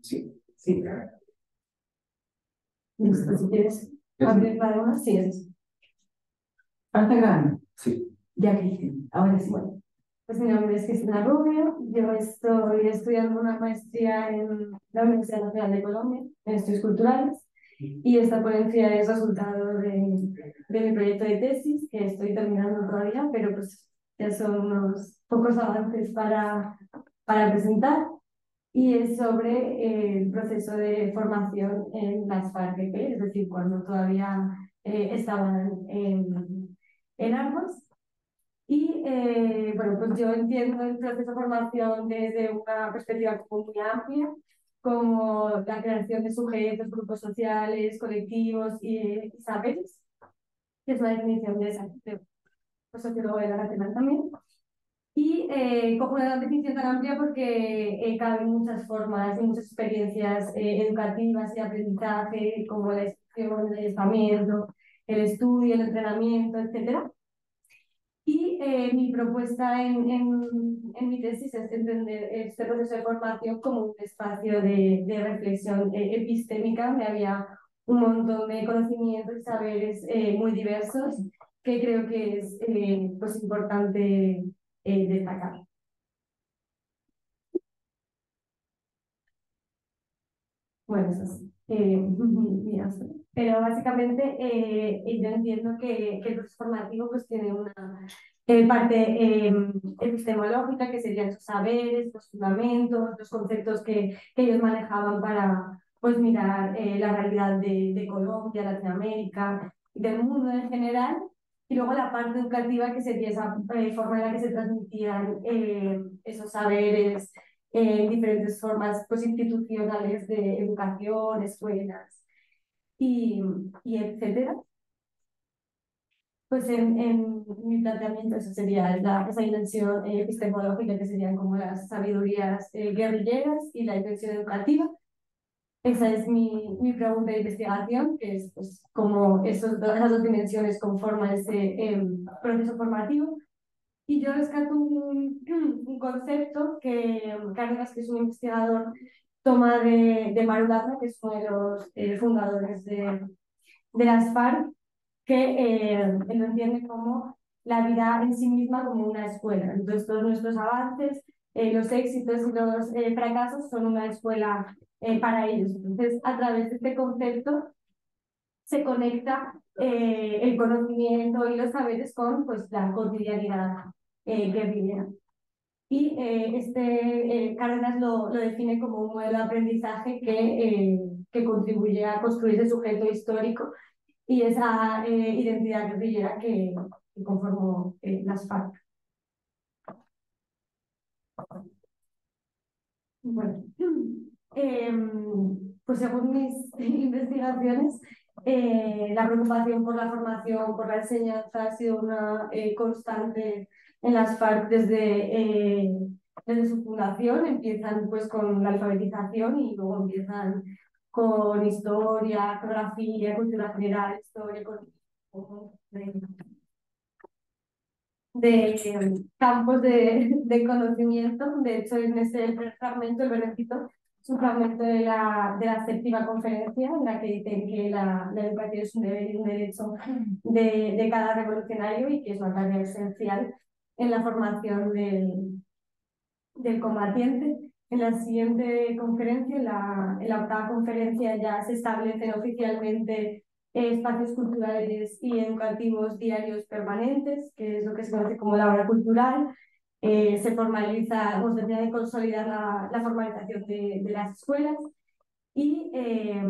Sí, sí. Listo, si quieres abrir la demás, sí, es. Falta grande. Sí. Ya Cristina, ahora sí. Bueno, pues mi nombre es Cristina Rubio, yo estoy estudiando una maestría en la Universidad Nacional de Colombia, en estudios culturales, y esta ponencia es resultado de, de mi proyecto de tesis, que estoy terminando todavía, pero pues ya son unos pocos avances para, para presentar, y es sobre el proceso de formación en las FARC, es decir, cuando todavía eh, estaban en, en armas, y eh, bueno, pues yo entiendo el proceso de formación desde una perspectiva como muy amplia, como la creación de sujetos, grupos sociales, colectivos y, saberes, que es la definición de esa pues, sociólogo de la también. Y eh, cojo una definición tan amplia porque eh, caben muchas formas y muchas experiencias eh, educativas y aprendizaje, como la instrucción, el ayuntamiento, el estudio, el entrenamiento, etcétera. Y eh, mi propuesta en, en, mi tesis es entender este proceso de formación como un espacio de, de reflexión eh, epistémica, donde había un montón de conocimientos y saberes eh, muy diversos que creo que es pues importante destacar. Bueno, eso es. Eh, pero básicamente eh, yo entiendo que, el proceso formativo pues tiene una eh, parte eh, epistemológica que serían sus saberes, los fundamentos, los conceptos que, ellos manejaban para pues mirar eh, la realidad de, Colombia, Latinoamérica, del mundo en general, y luego la parte educativa que sería esa eh, forma en la que se transmitían eh, esos saberes en diferentes formas pues, institucionales de educación, escuelas y, y etcétera. Pues en, en, mi planteamiento eso sería la, esa dimensión eh, epistemológica que serían como las sabidurías eh, guerrilleras y la dimensión educativa. Esa es mi, mi pregunta de investigación, que es pues, cómo esas dos dimensiones conforman ese eh, proceso formativo. Y yo rescato un, un concepto que Cárdenas, que es un investigador, toma de, de Marulanda, que es uno de los eh, fundadores de, de las FARC, que eh, lo entiende como la vida en sí misma como una escuela. Entonces, todos nuestros avances, eh, los éxitos y los fracasos son una escuela para ellos. Entonces, a través de este concepto se conecta el conocimiento y los saberes con pues, la cotidianidad eh, guerrillera. Y eh, este eh, Cárdenas lo, lo, define como un modelo de aprendizaje que, eh, que contribuye a construir ese sujeto histórico y esa identidad guerrillera que, que conformó las FARC. Bueno, eh, pues según mis investigaciones, la preocupación por la formación, por la enseñanza ha sido una constante en las FARC desde, eh, desde su fundación. Empiezan pues con la alfabetización y luego empiezan con historia, geografía, cultura general, historia, con, de, de campos de, de, conocimiento. De hecho, en ese fragmento, el beneficio es un fragmento de la, de la séptima conferencia, en la que dicen que la, la educación es un deber y un derecho de, de cada revolucionario y que es una tarea esencial en la formación del, del combatiente. En la siguiente conferencia, en la, en la octava conferencia, ya se establecen oficialmente eh, espacios culturales y educativos diarios permanentes, que es lo que se conoce como la hora cultural. Eh, se formaliza, o se tiene que consolidar la, la formalización de, de, las escuelas y, eh,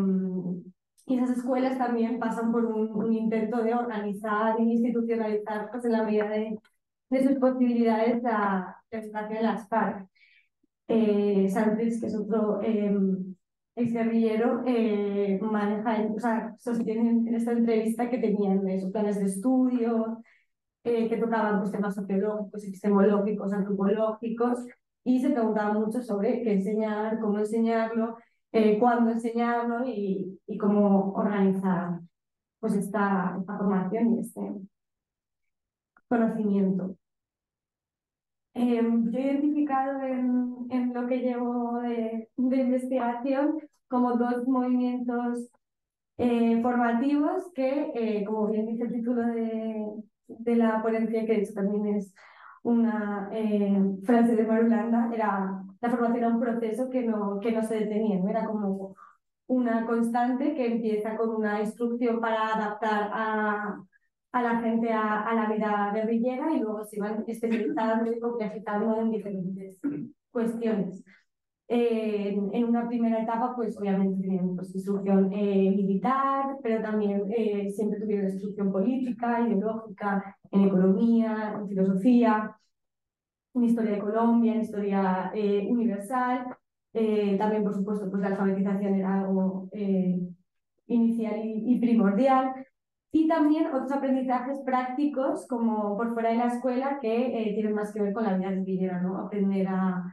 y esas escuelas también pasan por un, un intento de organizar e institucionalizar pues, en la medida de, de sus posibilidades la presentación de las FARC. Eh, que es otro eh, ex guerrillero, eh, maneja, o sea, sostiene en esta entrevista que tenían esos planes de estudio, eh, que tocaban pues, temas sociológicos, epistemológicos, antropológicos, y se preguntaba mucho sobre qué enseñar, cómo enseñarlo, eh, cuándo enseñarlo y, y cómo organizar pues esta, esta formación y este conocimiento. Eh, yo he identificado en, en, lo que llevo de, investigación como dos movimientos eh, formativos que, eh, como bien dice el título de, de la ponencia, que también es una eh, frase de Marulanda, era la formación era un proceso que no, que no se detenía, era como una constante que empieza con una instrucción para adaptar a, a la gente a, a, la vida guerrillera y luego se van especializando y complejizando en diferentes cuestiones. Eh, en una primera etapa, pues obviamente tenían pues, instrucción eh, militar, pero también eh, siempre tuvieron instrucción política, ideológica, en economía, en filosofía, en historia de Colombia, en historia eh, universal. Eh, también, por supuesto, pues la alfabetización era algo eh, inicial y, y primordial. Y también otros aprendizajes prácticos, como por fuera de la escuela, que tienen más que ver con la vida guerrillera, ¿no? Aprender a,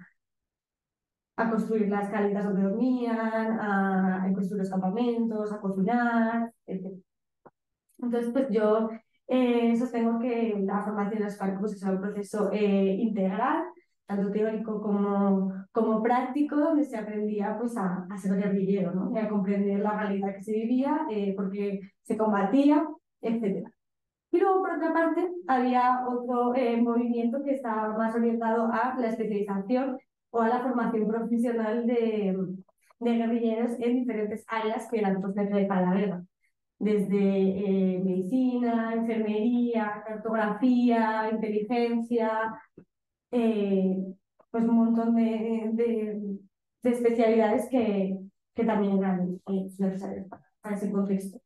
a construir las calitas donde dormían, a, construir los campamentos, a cocinar, etc. Entonces, pues yo eh, sostengo que la formación de los FARC es un proceso eh, integral, tanto teórico como, como práctico, donde se aprendía pues, a, a ser guerrillero, ¿no? y a comprender la realidad que se vivía, eh, porque se combatía, etc. Y luego, por otra parte, había otro eh, movimiento que estaba más orientado a la especialización o a la formación profesional de, de guerrilleros en diferentes áreas que eran pues, dentro de guerra desde eh, medicina, enfermería, cartografía, inteligencia, eh, pues un montón de, de, de especialidades que, que, también eran eh, necesarias para ese contexto.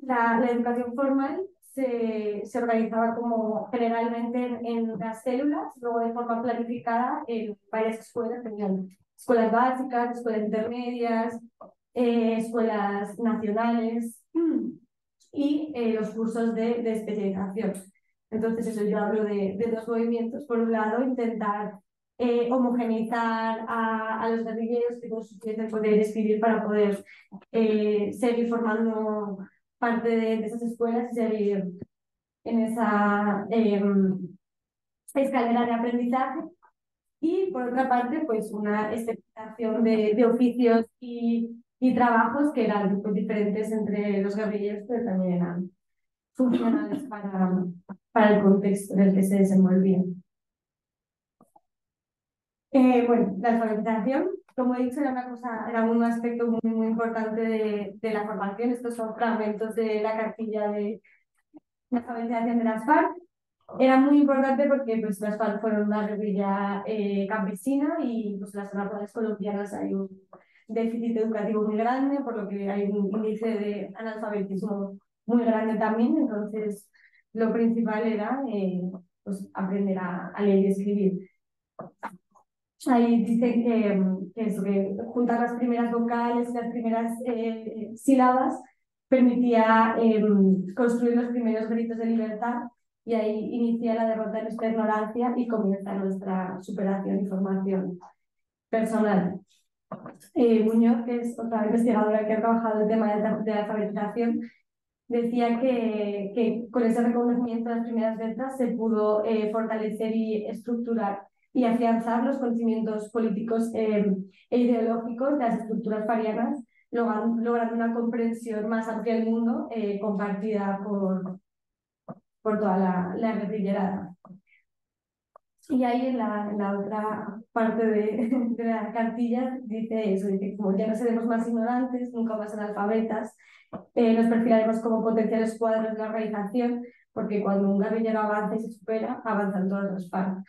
La, la educación formal se, se, organizaba como generalmente en, en, las células, luego de forma planificada en varias escuelas, tenían escuelas básicas, escuelas intermedias, eh, escuelas nacionales y los cursos de, de, especialización. Entonces, eso yo hablo de, de, dos movimientos. Por un lado, intentar eh, homogeneizar a, a, los guerrilleros que no supiesen poder escribir para poder eh, seguir formando parte de, de, esas escuelas y seguir en esa em, escalera de aprendizaje. Y por otra parte, pues una especialización de, de oficios y y trabajos que eran pues, diferentes entre los guerrilleros, pero también eran funcionales para, para el contexto en el que se desenvolvían. Eh, bueno, la alfabetización, como he dicho, era, una cosa, era un aspecto muy, muy importante de, de, la formación. Estos son fragmentos de la cartilla de la alfabetización de las FARC. Era muy importante porque pues, las FARC fueron una guerrilla eh, campesina y pues, las zonas colombianas hay un déficit educativo muy grande, por lo que hay un índice de analfabetismo muy grande también. Entonces, lo principal era eh, pues, aprender a, a, leer y escribir. Ahí dice que, que, eso, que juntar las primeras vocales, las primeras eh, sílabas, permitía eh, construir los primeros gritos de libertad y ahí inicia la derrota de nuestra ignorancia y comienza nuestra superación y formación personal. Eh, Muñoz, que es otra investigadora que ha trabajado el tema de, de alfabetización, decía que, que, con ese reconocimiento de las primeras letras se pudo eh, fortalecer y estructurar y afianzar los conocimientos políticos eh, e ideológicos de las estructuras farianas, logrando una comprensión más amplia del mundo eh, compartida por, por toda la, la guerrillerada. Y ahí en la, en la otra parte de, de, la cartilla dice eso, dice como ya no seremos más ignorantes, nunca más analfabetas, eh, nos perfilaremos como potenciales cuadros de la organización, porque cuando un guerrillero avanza y se supera, avanzan todas las partes.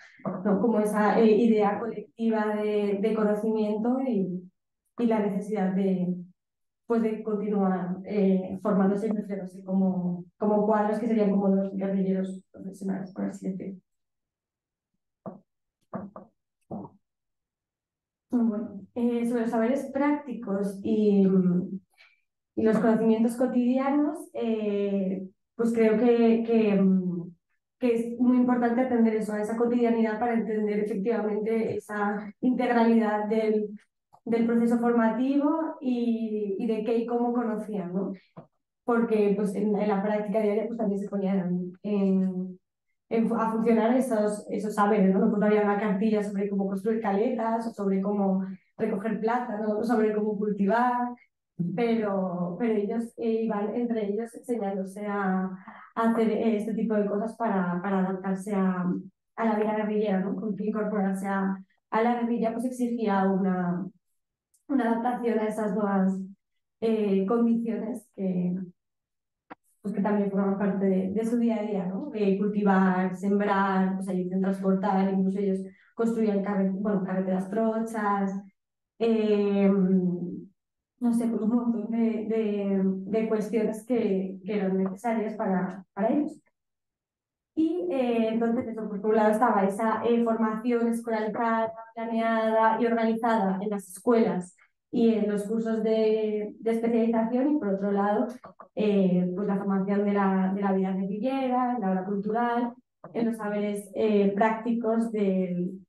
¿no? Como esa eh, idea colectiva de, de conocimiento y, y, la necesidad de, pues de continuar eh, formándose y crecerse como, como cuadros que serían como los guerrilleros profesionales, por así decirlo. Bueno, eh, sobre los saberes prácticos y, y los conocimientos cotidianos, eh, pues creo que, que, que, es muy importante atender eso, a esa cotidianidad para entender efectivamente esa integralidad del, del proceso formativo y, de qué y cómo conocían, ¿no? Porque pues, en, la práctica diaria pues, también se ponían en, en, a funcionar esos, esos saberes, ¿no? Pues había una cartilla sobre cómo construir caletas, sobre cómo recoger plátanos, sobre cómo cultivar, pero, pero ellos iban entre ellos enseñándose a, hacer este tipo de cosas para, para adaptarse a, a la vida guerrillera, ¿no? Porque incorporarse a, a la guerrilla pues exigía una, una adaptación a esas nuevas eh, condiciones que, pues que también forman parte de, su día a día, ¿no? Eh, cultivar, sembrar, pues transportar, incluso ellos construían carret bueno, carreteras trochas, eh, no sé, pues un montón de, de, de cuestiones que, que, eran necesarias para, para ellos. Y eh, entonces, eso, por un lado estaba esa eh, formación escolarizada, planeada y organizada en las escuelas y en los cursos de, de especialización, y por otro lado, eh, pues la formación de la, de la vida guerrillera, la hora cultural, en los saberes eh, prácticos del,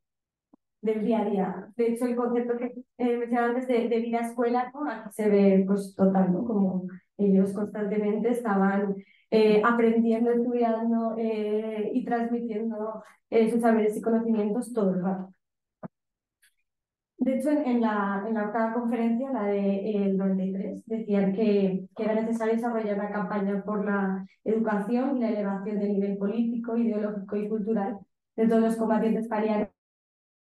del día a día. De hecho, el concepto que eh, mencionaba antes de, de vida escuela, ¿no? aquí se ve pues total, ¿no? Como ellos constantemente estaban eh, aprendiendo, estudiando eh, y transmitiendo eh, sus saberes y conocimientos todo el rato. De hecho, en, en, la, en la octava conferencia, la del de, 93, decían que, que, era necesario desarrollar una campaña por la educación y la elevación del nivel político, ideológico y cultural de todos los combatientes paliares